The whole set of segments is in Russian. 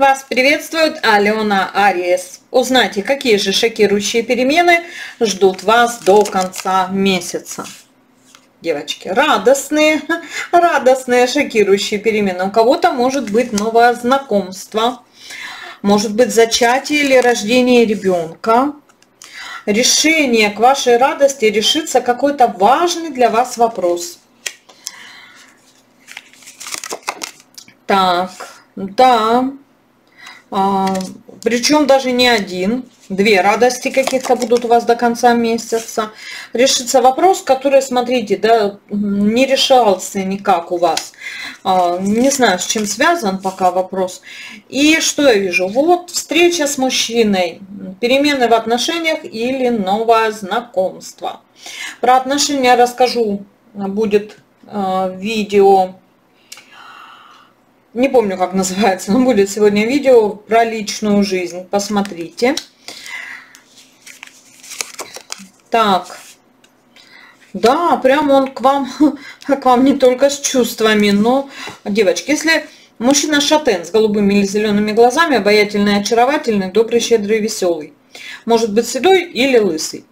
Вас приветствует Алена Ариес. Узнайте, какие же шокирующие перемены ждут вас до конца месяца. Девочки, радостные, радостные, шокирующие перемены. У кого-то может быть новое знакомство, может быть зачатие или рождение ребенка. Решение к вашей радости решится какой-то важный для вас вопрос. Так, да, причем даже не один, две радости каких-то будут у вас до конца месяца. Решится вопрос, который, смотрите, да, не решался никак у вас. А, не знаю, с чем связан пока вопрос. И что я вижу? Вот встреча с мужчиной, перемены в отношениях или новое знакомство. Про отношения расскажу, будет а, видео не помню, как называется, но будет сегодня видео про личную жизнь. Посмотрите. Так. Да, прям он к вам, к вам не только с чувствами, но, девочки, если мужчина шатен с голубыми или зелеными глазами, обаятельный, очаровательный, добрый, щедрый, веселый. Может быть седой или лысый.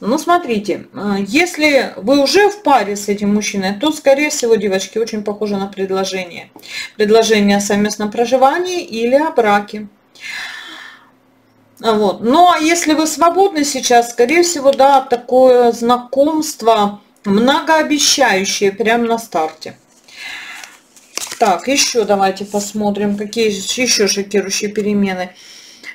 Ну, смотрите, э, если вы уже в паре с этим мужчиной, то, скорее всего, девочки, очень похоже на предложение. Предложение о совместном проживании или о браке. Вот. Ну, а если вы свободны сейчас, скорее всего, да, такое знакомство многообещающее прямо на старте. Так, еще давайте посмотрим, какие еще шокирующие перемены.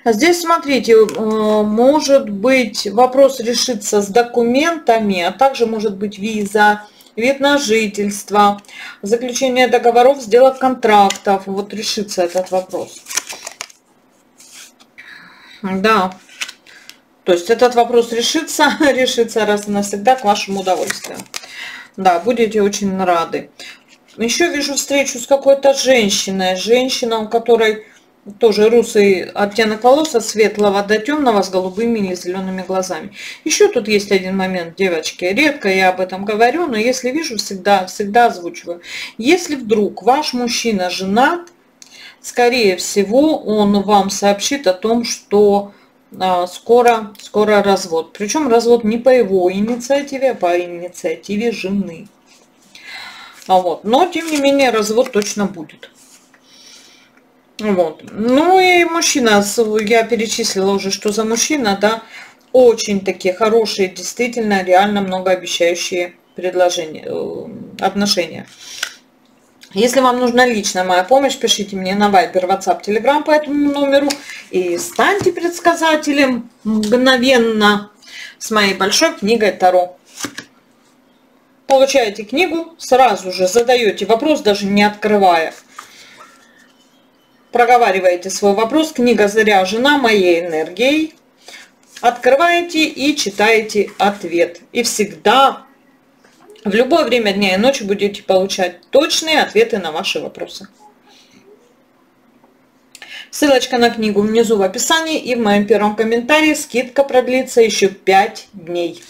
А здесь, смотрите, э, может быть вопрос решится с документами, а также может быть виза, вид на жительство, заключение договоров, сделок контрактов. Вот решится этот вопрос. Да. То есть этот вопрос решится, решится раз и навсегда к вашему удовольствию. Да, будете очень рады. Еще вижу встречу с какой-то женщиной. Женщина, у которой тоже русый оттенок волос от светлого до темного с голубыми или зелеными глазами. Еще тут есть один момент, девочки. Редко я об этом говорю, но если вижу, всегда, всегда озвучиваю. Если вдруг ваш мужчина женат, скорее всего, он вам сообщит о том, что а, скоро, скоро развод. Причем развод не по его инициативе, а по инициативе жены. А вот. Но, тем не менее, развод точно будет. Вот. Ну и мужчина, я перечислила уже, что за мужчина, да, очень такие хорошие, действительно, реально многообещающие предложения, э, отношения. Если вам нужна личная моя помощь, пишите мне на Viber, WhatsApp, Telegram по этому номеру и станьте предсказателем мгновенно с моей большой книгой Таро. Получаете книгу, сразу же задаете вопрос, даже не открывая проговариваете свой вопрос, книга заряжена моей энергией, открываете и читаете ответ. И всегда, в любое время дня и ночи будете получать точные ответы на ваши вопросы. Ссылочка на книгу внизу в описании и в моем первом комментарии. Скидка продлится еще 5 дней.